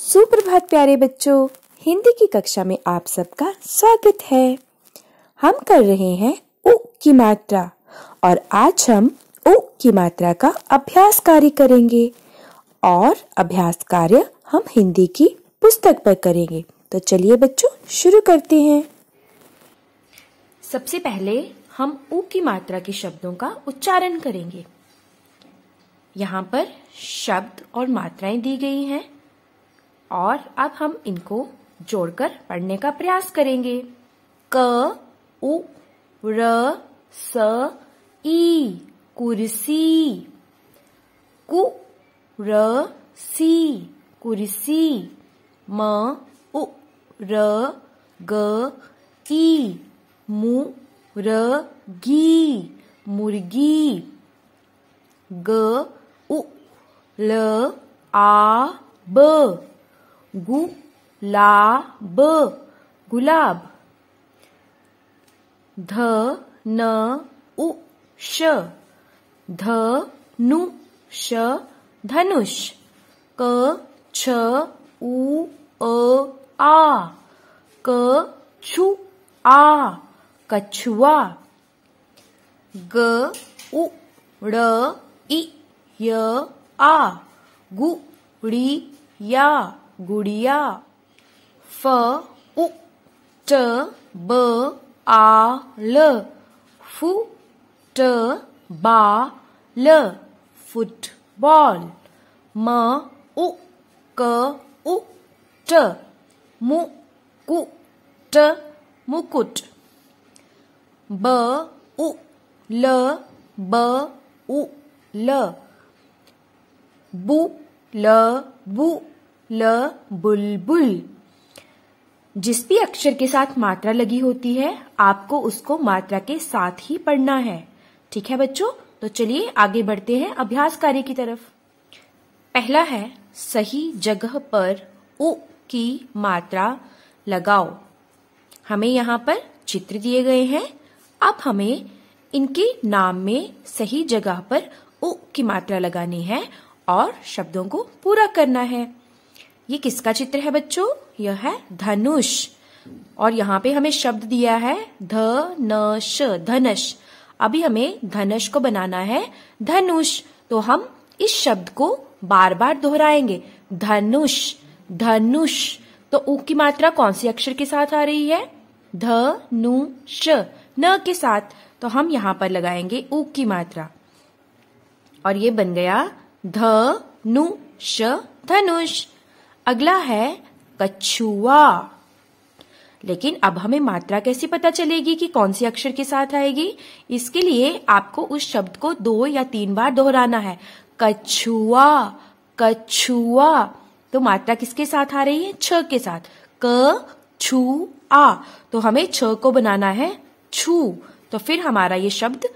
सुप्रभात प्यारे बच्चों, हिंदी की कक्षा में आप सबका स्वागत है। हम कर रहे हैं उ की मात्रा और आज हम उ की मात्रा का अभ्यास कार्य करेंगे और अभ्यास कार्य हम हिंदी की पुस्तक पर करेंगे। तो चलिए बच्चों, शुरू करते हैं। सबसे पहले हम उ की मात्रा के शब्दों का उच्चारण करेंगे। यहाँ पर शब्द और मात्राएँ दी गई हैं। और अब हम इनको जोड़कर पढ़ने का प्रयास करेंगे। क, उ, र, स, ई, कुर्सी। कु, र, सी, कुर्सी। म, उ, र, ग, ई, मु, र गी मुर्गी। ग, उ, ल, आ, ब। गु, ला, ब, गुलाब। ध, न, उ, श। ध, नु, श, धनुष। क, छ, उ, अ, आ। क, छु, आ, कछुआ। ग, उ ड़ इ, य, आ। गु या। गुड़िया, फ, उ, ट, ब, आ, ल, फु, ट, बा, ल, फुटबॉल, म, उ, क, उ, ट, मु, कु, ट, मुकुट, ब, उ, ल, ब, उ, ल, बु ल, बु ल, बुलबुल। जिस भी अक्षर के साथ मात्रा लगी होती है, आपको उसको मात्रा के साथ ही पढ़ना है। ठीक है बच्चों? तो चलिए आगे बढ़ते हैं अभ्यास कार्य की तरफ़। पहला है, सही जगह पर उ की मात्रा लगाओ। हमें यहाँ पर चित्र दिए गए हैं। अब हमें इनके नाम में सही जगह पर उ की मात्रा लगानी है और शब्दों को पूरा करना है। ये किसका चित्र है बच्चों? यह है धनुष। और यहाँ पे हमें शब्द दिया है ध, न, श धनश अभी हमें धनुष को बनाना है धनुष। तो हम इस शब्द को बार बार दोहराएँगे। धनुष धनुष। तो उ की मात्रा कौन सी अक्षर के साथ आ रही है? ध, नु, श, न के साथ। तो हम यहाँ पर लगाएँगे ऊ की मात्रा। और ये बन गया ध, नु, श, धनुष। अगला है कछुआ। लेकिन अब हमें मात्रा कैसे पता चलेगी कि कौन सी अक्षर के साथ आएगी? इसके लिए आपको उस शब्द को दो या तीन बार दोहराना है। कछुआ कछुआ। तो मात्रा किसके साथ आ रही है? छ के साथ। क, छु, आ। तो हमें छ को बनाना है छू। तो फिर हमारा ये शब्द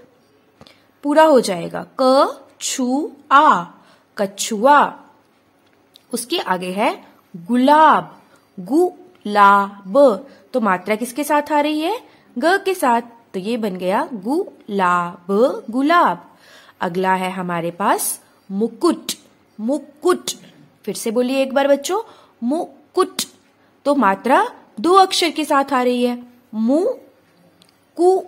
पूरा हो जाएगा। क, छू, आ। कछुआ। उसके आगे है गुलाब। गुलाब। तो मात्रा किसके साथ आ रही है? ग के साथ। तो ये बन गया गुलाब। गुलाब। अगला है हमारे पास मुकुट। मुकुट। फिर से बोलिए एक बार बच्चों। मुकुट। तो मात्रा दो अक्षर के साथ आ रही है। मु, कु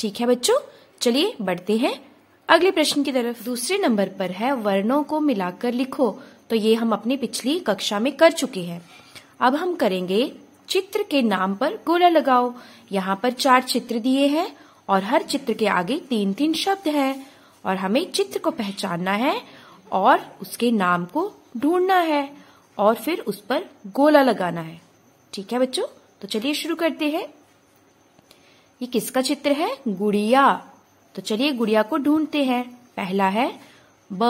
ठीक है बच्चों? चलिए बढ़ते हैं। अगले प्रश्न की तरफ़। दूसरे नंबर पर है, वर्णों को मिलाकर लिखो। तो ये हम अपनी पिछली कक्षा में कर चुके हैं। अब हम करेंगे चित्र के नाम पर गोला लगाओ। यहाँ पर चार चित्र दिए हैं और हर चित्र के आगे तीन तीन शब्द है। और हमें चित्र को पहचानना है और उसके नाम को ढूंढना है और फिर उस पर गोला लगाना है। ठीक है बच्चों? तो चलिए शुरू करते हैं। ये किसका चित्र है? गुड़िया। तो चलिए गुड़िया को ढूंढते हैं। पहला है ब,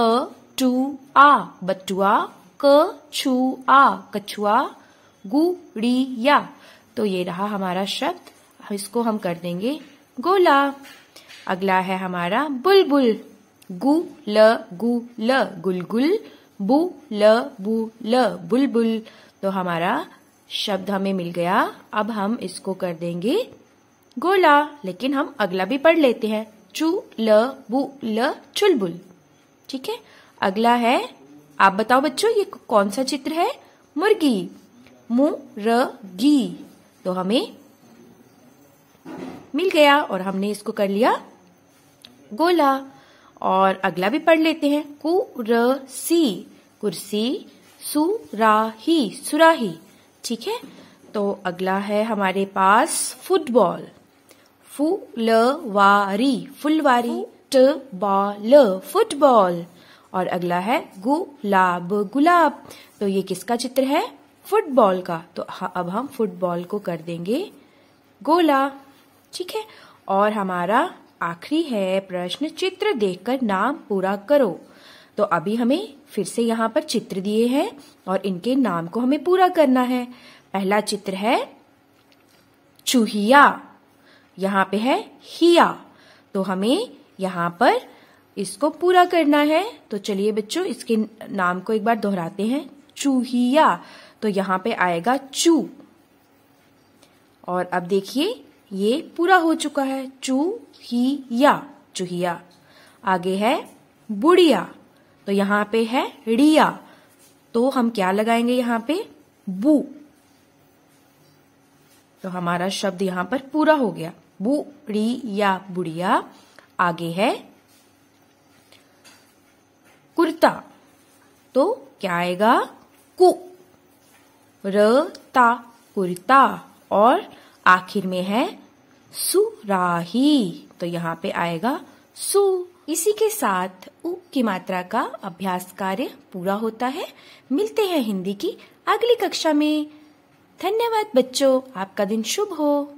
टू, आ। बटुआ, क, छू, आ। कछुआ गुड़िया तो ये रहा हमारा शब्द। इसको हम कर देंगे गोला। अगला है हमारा बुलबुल। गु, ल गु, ल। गुलगुल, बु, ल बु, ल। बुलबुल। तो हमारा शब्द हमें मिल गया। अब हम इसको कर देंगे गोला। लेकिन हम अगला भी पढ़ लेते हैं। चू, ल, बु, ल, चुलबुल। ठीक है? अगला है, आप बताओ बच्चों, ये कौन सा चित्र है? मुर्गी। मुर्गी तो हमें मिल गया और हमने इसको कर लिया गोला। और अगला भी पढ़ लेते हैं। कुरसी कुर्सी सुराही सुराही ठीक है? तो अगला है हमारे पास फुटबॉल। फुलवारी। फुलवारी ट बॉल, फुटबॉल। और अगला है गुलाब गुलाब। तो ये किसका चित्र है? फुटबॉल का। तो अब हम फुटबॉल को कर देंगे। गोला। ठीक है? और हमारा आखिरी है प्रश्न चित्र देखकर नाम पूरा करो। तो अभी हमें फिर से यहाँ पर चित्र दिए हैं और इनके नाम को हमें पूरा करना है। पहला चित्र है चूहिया। यहाँ पे है हिया। तो हमें यहाँ पर इसको पूरा करना है। तो चलिए बच्चों, इसके नाम को एक बार दोहराते हैं। चूहिया। तो यहाँ पे आएगा चू। और अब देखिए, ये पूरा हो चुका है। चूहिया। चूहिया। आगे है बुढ़िया। तो यहाँ पे है रिया। तो हम क्या लगाएँगे यहाँ पे? बू। तो हमारा शब्द यहाँ पर पूरा हो गया। बुढ़िया बुढ़िया, आगे है। कुर्ता तो क्या आएगा? कु। रता, कुर्ता, और आखिर में है सुराही तो यहाँ पे आएगा सु। इसी के साथ उ की मात्रा का अभ्यास कार्य पूरा होता है। मिलते हैं हिंदी की अगली कक्षा में। धन्यवाद बच्चों आपका दिन शुभ हो।